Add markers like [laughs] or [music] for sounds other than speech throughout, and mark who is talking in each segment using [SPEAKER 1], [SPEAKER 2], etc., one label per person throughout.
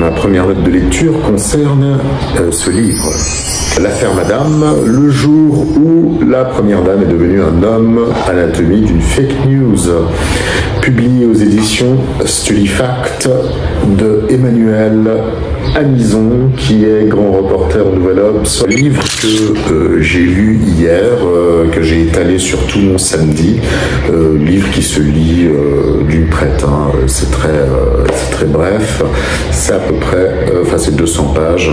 [SPEAKER 1] ma première note de lecture concerne euh, ce livre. L'affaire Madame, le jour où la première dame est devenue un homme, anatomie d'une fake news, publié aux éditions Studifact de Emmanuel Anison, qui est grand reporter au Nouvel Obs. Livre que euh, j'ai lu hier, euh, que j'ai étalé sur tout mon samedi. Euh, livre qui se lit d'une traite. Hein. C'est très, très bref. C'est à peu près, enfin c'est 200 pages.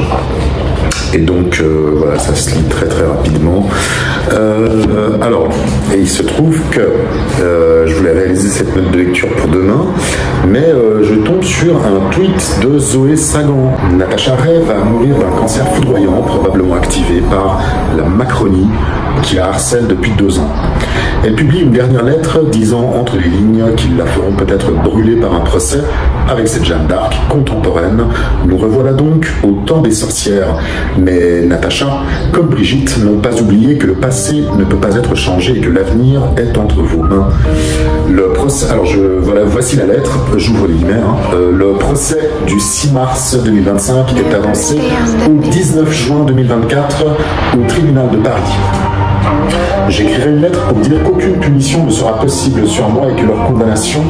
[SPEAKER 1] Et donc voilà, ça se lit très très rapidement. alors, et il se trouve que je voulais réaliser cette note de lecture pour demain, mais je tombe sur un tweet de Zoé Sagan. Natacha Ray va mourir d'un cancer foudroyant, probablement activé par la Macronie qui la harcèle depuis deux ans. Elle publie une dernière lettre disant entre les lignes qu'ils la feront peut-être brûler par un procès avec cette Jeanne d'Arc contemporaine. Nous revoilà donc au temps des sorcières. Mais Natacha, comme Brigitte, n'ont pas oublié que le passé ne peut pas être changé et que l'avenir est entre vos mains. Le procès, alors voilà, voici la lettre, j'ouvre les guillemets. Hein. Euh, le procès du 6 mars 2025 est avancé au 19 juin 2024 au tribunal de Paris. J'écrirai une lettre pour dire qu'aucune punition ne sera possible sur moi et que leur condamnation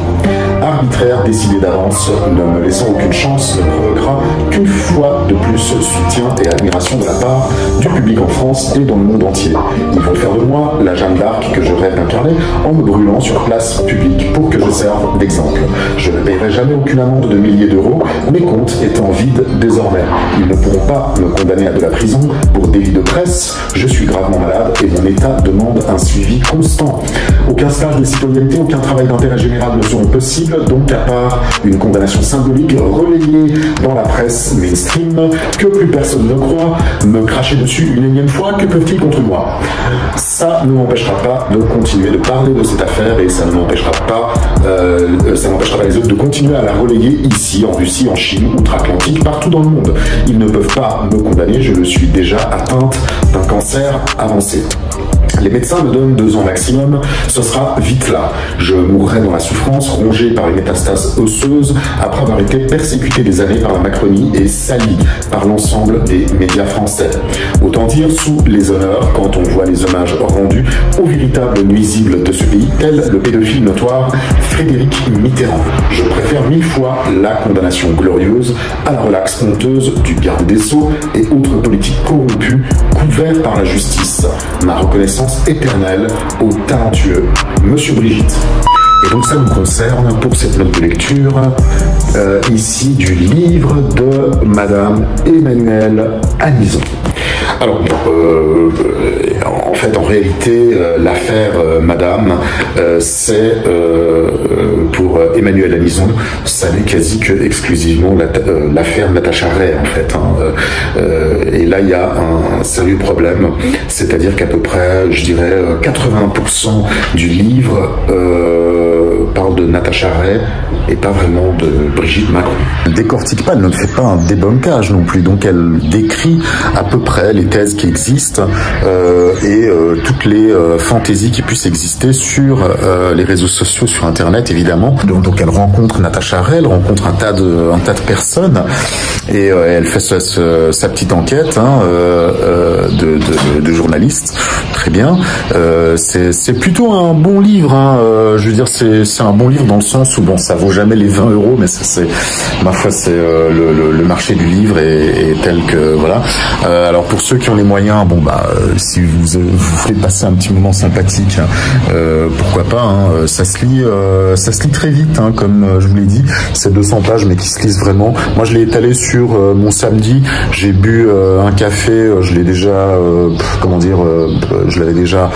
[SPEAKER 1] arbitraire décidée d'avance, ne me laissant aucune chance, ne provoquera qu'une fois de plus soutien et admiration de la part du public en France et dans le monde entier. Ils vont faire de moi la Jeanne d'Arc que je rêve d'incarner en me brûlant sur place publique pour que je serve d'exemple. Je ne paierai jamais aucune amende de milliers d'euros, mes comptes étant vides désormais. Ils ne pourront pas me condamner à de la prison pour délit de presse. Je suis gravement malade et mon état demande un suivi constant. Aucun stage de citoyenneté, aucun travail d'intérêt général ne seront possibles, donc à part une condamnation symbolique relayée dans la presse mainstream, que plus personne ne croit, me cracher dessus une énième fois, que peuvent-ils contre moi? Ça ne m'empêchera pas de continuer de parler de cette affaire et ça ne m'empêchera pas, euh, ça n'empêchera pas les autres de continuer à la relayer ici, en Russie, en Chine, outre-Atlantique, partout dans le monde. Ils ne peuvent pas me condamner, je le suis déjà atteinte d'un cancer avancé. Les médecins me donnent deux ans maximum, ce sera vite là. Je mourrai dans la souffrance, rongé par les métastases osseuses, après avoir été persécuté des années par la Macronie et sali par l'ensemble des médias français. Autant dire sous les honneurs quand on voit les hommages rendus aux véritables nuisibles de ce pays, tel le pédophile notoire Frédéric Mitterrand. Je préfère mille fois la condamnation glorieuse à la relaxe honteuse du garde des Sceaux et autres politiques corrompus couverts par la justice. Ma reconnaissance éternelle au talentueux Monsieur Brigitte. Et donc ça nous concerne pour cette note de lecture euh, ici du livre de Madame Emmanuelle Anison. Alors, euh, en fait, en réalité, euh, l'affaire Madame, c'est pour Emmanuel Anison, ça n'est quasi que exclusivement l'affaire Natacha Ray, en fait. Hein. et là, il y a un, sérieux problème, c'est-à-dire qu'à peu près, je dirais, 80% du livre parle de Natacha Ray et pas vraiment de Brigitte Macron. Elle décortique pas, elle ne fait pas un débunkage non plus, donc elle décrit à peu près les thèses qui existent euh, et euh, toutes les euh, fantaisies qui puissent exister sur les réseaux sociaux, sur Internet évidemment. Donc, elle rencontre Natacha elle rencontre un tas de, un tas de personnes et elle fait sa, petite enquête hein, de, de, journaliste. Très bien. c'est plutôt un bon livre. Hein, je veux dire, c'est un bon livre dans le sens où bon, ça vaut jamais les 20 euros, mais c'est, ma foi, c'est euh, le, marché du livre est, tel que voilà. Euh, alors pour ceux qui ont les moyens, bon bah, euh, si vous vous voulez passer un petit moment sympathique, hein, pourquoi pas. Hein, ça se lit, ça se lit très vite, hein, comme je vous l'ai dit. C'est 200 pages, mais qui se lisent vraiment. Moi, je l'ai étalé sur mon samedi. J'ai bu un café. Je l'ai déjà, comment dire, je l'avais déjà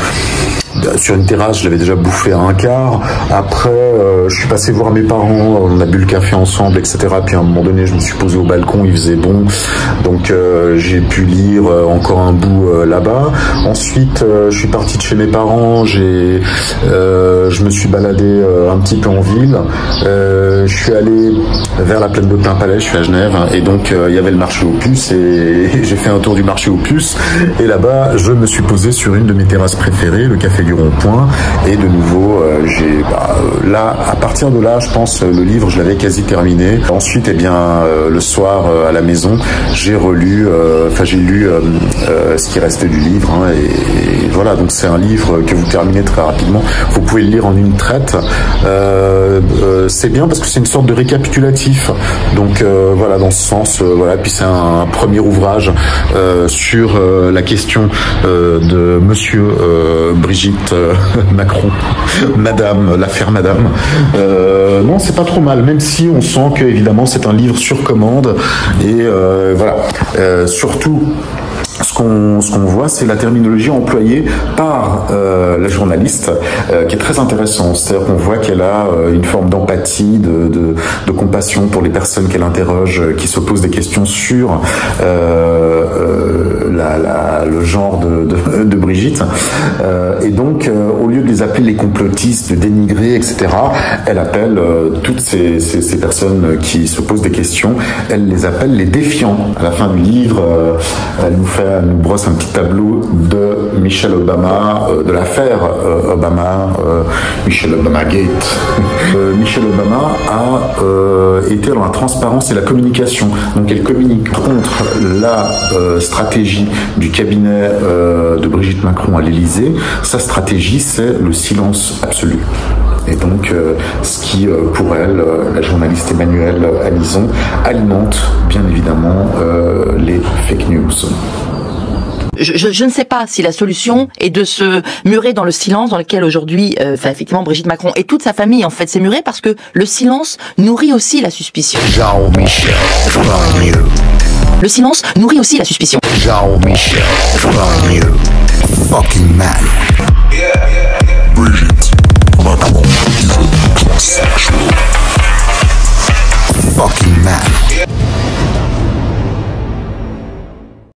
[SPEAKER 1] sur une terrasse, je l'avais déjà bouffé à un quart. Après, euh, je suis passé voir mes parents, on a bu le café ensemble, etc. Puis à un moment donné, je me suis posé au balcon, il faisait bon, donc euh, j'ai pu lire euh, encore un bout là-bas. Ensuite, je suis parti de chez mes parents, j'ai, je me suis baladé un petit peu en ville. je suis allé vers la plaine de Plain-Palais, je suis à Genève, et donc il y avait le marché aux puces [laughs] et j'ai fait un tour du marché aux puces. Et là-bas, je me suis posé sur une de mes terrasses préférées, le café du rond-point. Et de nouveau, j'ai bah, là, à partir de là, je pense le livre, je l'avais quasi terminé. Ensuite, eh bien, le soir à la maison, j'ai relu, enfin j'ai lu ce qui restait du livre. Hein, et, voilà, donc c'est un livre que vous terminez très rapidement. Vous pouvez le lire en une traite. c'est bien parce que c'est une sorte de récapitulatif. Donc voilà, dans ce sens, voilà. Puis c'est un premier ouvrage sur la question de Monsieur Brigitte [laughs] Macron, Madame, l'affaire Madame. non, c'est pas trop mal, même si on sent que évidemment c'est un livre sur commande et voilà. surtout ce qu'on ce qu'on voit, c'est la terminologie employée par euh, la journaliste, euh, qui est très intéressante. C'est-à-dire qu'on voit qu'elle a euh, une forme d'empathie, de, de, de, compassion pour les personnes qu'elle interroge, qui se posent des questions sur la, la, le genre de, de, de Brigitte. et donc, au lieu de les appeler les complotistes, de etc., elle appelle toutes ces, ces, ces, personnes qui se posent des questions, elle les appelle les défiants. À la fin du livre, elle nous fait nous brosse un petit tableau de Michelle Obama, euh, de l'affaire euh, Obama, euh, Michelle Obama Gate. [laughs] Michelle Obama a été dans la transparence et la communication. Donc elle communique contre la stratégie du cabinet de Brigitte Macron à l'Élysée. Sa stratégie, c'est le silence absolu. Et donc, ce qui, pour elle, la journaliste Emmanuelle Alison, alimente bien évidemment les fake news
[SPEAKER 2] je, ne sais pas si la solution est de se murer dans le silence dans lequel aujourd'hui, euh, enfin effectivement, Brigitte Macron et toute sa famille en fait s'est murée parce que le silence nourrit aussi la suspicion. Jean-Michel, le silence nourrit aussi la suspicion. Jean-Michel, fucking man.